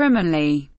criminally.